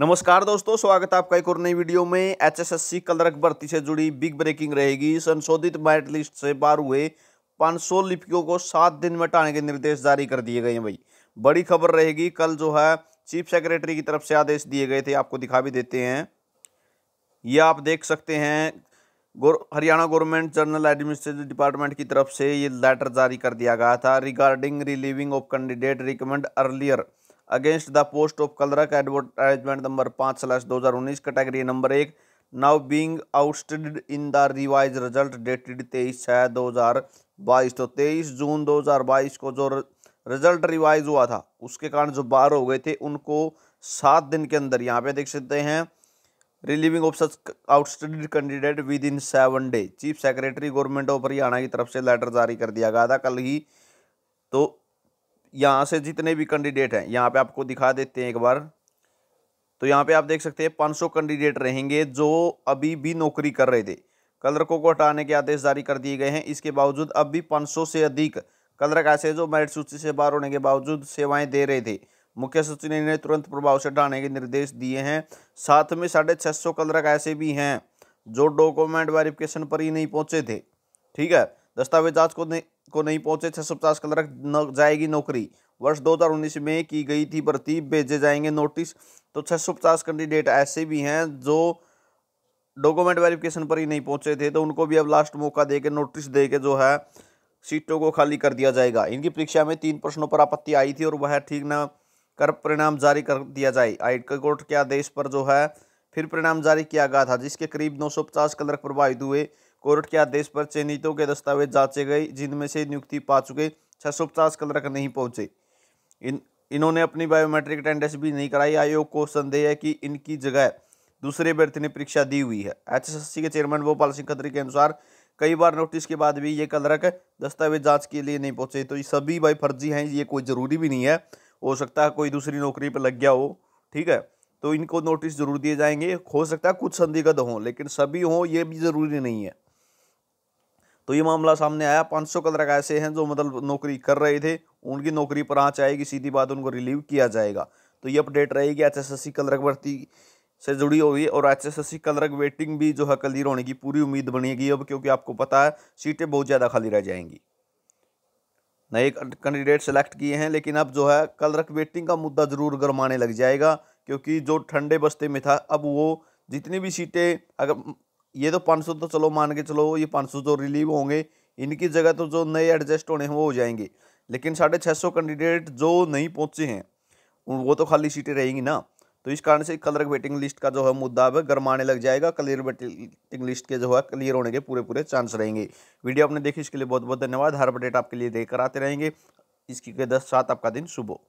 नमस्कार दोस्तों, स्वागत है आपका एक और नई वीडियो में। एच एस एचएसएससी कलरक भर्ती से जुड़ी बिग ब्रेकिंग रहेगी। संशोधित मेरिट लिस्ट से बाहर हुए 500 लिपियों को सात दिन में हटाने के निर्देश जारी कर दिए गए हैं भाई। बड़ी खबर रहेगी, कल जो है चीफ सेक्रेटरी की तरफ़ से आदेश दिए गए थे, आपको दिखा भी देते हैं। ये आप देख सकते हैं Haryana government general administrative department की तरफ़ से ये लेटर जारी कर दिया गया था। Regarding relieving of candidate recommend earlier against the post of clerk advertisement number पाँच स्लैश दो हज़ार उन्नीस कैटेगरी नंबर एक, now being ousted in the revise result dated तेईस छः दो हज़ार बाईस। तो तेईस जून दो हज़ार बाईस को जो रिज़ल्ट रिवाइज हुआ था, उसके कारण जो बाहर हो गए थे, उनको सात दिन के अंदर यहाँ पे देख सकते हैं। Relieving of such ousted candidate within seven day, chief secretary government of Haryana की तरफ़ से लेटर जारी कर दिया गया था कल ही। तो यहाँ से जितने भी कैंडिडेट हैं, यहाँ पे आपको दिखा देते हैं एक बार। तो यहाँ पे आप देख सकते हैं 500 कैंडिडेट रहेंगे जो अभी भी नौकरी कर रहे थे। कलरकों को हटाने के आदेश जारी कर दिए गए हैं। इसके बावजूद अब भी 500 से अधिक कलरक ऐसे जो मेरिट सूची से बाहर होने के बावजूद सेवाएँ दे रहे थे। मुख्य सचिव ने इन्हें तुरंत प्रभाव से हटाने के निर्देश दिए हैं। साथ में साढ़े छः सौ कलरक ऐसे भी हैं, जो डॉक्यूमेंट वेरिफिकेशन पर ही नहीं पहुँचे थे। ठीक है दस्तावेज़ जाँच को को नहीं पहुँचे छः सौ पचास कलरक न जाएगी नौकरी। वर्ष 2019 में की गई थी भर्ती, भेजे जाएँगे नोटिस। तो छः सौ पचास कैंडिडेट ऐसे भी हैं जो डॉक्यूमेंट वेरिफिकेशन पर ही नहीं पहुँचे थे तो उनको भी अब लास्ट मौका दे के नोटिस दे के जो है, सीटों को खाली कर दिया जाएगा। इनकी परीक्षा में तीन प्रश्नों पर आपत्ति आई थी और वह ठीक न कर परिणाम जारी कर दिया जाए। हाई कोर्ट के आदेश पर जो है, फिर परिणाम जारी किया गया था, जिसके करीब 950 कलरक प्रभावित हुए। कोर्ट के आदेश पर चयनितों के दस्तावेज़ जांचे गए, जिनमें से नियुक्ति पा चुके छः सौ पचास कलरक नहीं पहुँचे। इन, इन्होंने अपनी बायोमेट्रिक अटेंडेंस भी नहीं कराई। आयोग को संदेह है कि इनकी जगह दूसरे अभ्यर्थी ने परीक्षा दी हुई है। एच के चेयरमैन भोपाल सिंह खत्री के अनुसार, कई बार नोटिस के बाद भी ये कलरक दस्तावेज़ जाँच के लिए नहीं पहुँचे। तो ये सभी भाई फर्जी हैं, ये कोई ज़रूरी भी नहीं है। हो सकता है कोई दूसरी नौकरी पर लग गया हो, ठीक है? तो इनको नोटिस ज़रूर दिए जाएँगे। हो सकता है कुछ संदिग्ध हों, लेकिन सभी हों, ये भी ज़रूरी नहीं है। तो ये मामला सामने आया। पाँच सौ कलरक ऐसे हैं जो मतलब नौकरी कर रहे थे। उनकी नौकरी पर आँच आएगी, सीधी बात उनको रिलीव किया जाएगा। तो ये अपडेट रहेगी H S S C clerk भर्ती से जुड़ी होगी और H S S C clerk waiting भी जो है क्लियर होने की पूरी उम्मीद बनेगी अब, क्योंकि आपको पता है सीटें बहुत ज़्यादा खाली रह जाएँगी। नए कैंडिडेट सेलेक्ट किए हैं, लेकिन अब जो है कलरक वेटिंग का मुद्दा ज़रूर गरमाने लग जाएगा, क्योंकि जो ठंडे बस्ते में था, अब वो जितनी भी सीटें अगर ये तो पाँच सौ तो चलो मान के चलो, ये पाँच सौ जो रिलीव होंगे। इनकी जगह तो जो नए एडजस्ट होने हैं, वो हो जाएँगे। लेकिन साढ़े छः सौ कैंडिडेट जो नहीं पहुँचे हैं वो तो खाली सीटें रहेंगी ना। तो इस कारण से कलर वेटिंग लिस्ट का जो है मुद्दा अब गरमाने लग जाएगा। क्लियर वेटिंग लिस्ट के जो है क्लियर होने के पूरे पूरे चांस रहेंगे। वीडियो आपने देखी, इसके लिए बहुत बहुत धन्यवाद। हर अपडेट आपके लिए देकर आते रहेंगे। इसकी के दस सात आपका दिन शुभ हो।